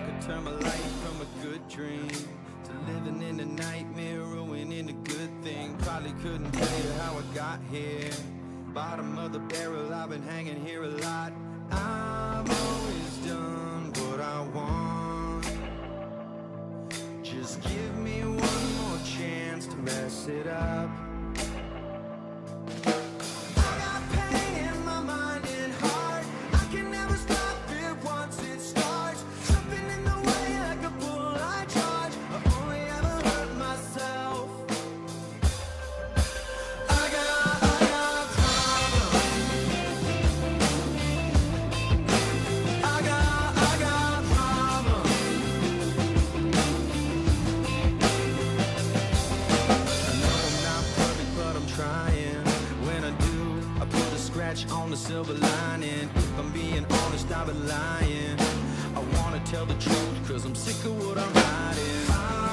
could turn my life from a good dream to living in a nightmare, ruining a good thing. Probably couldn't tell you how I got here. Bottom of the barrel, I've been hanging here a lot. I've always done what I want. Just give me one more chance to mess it up. Scratch on the silver lining. If I'm being honest, I've been lying. I wanna tell the truth, cause I'm sick of what I'm hiding.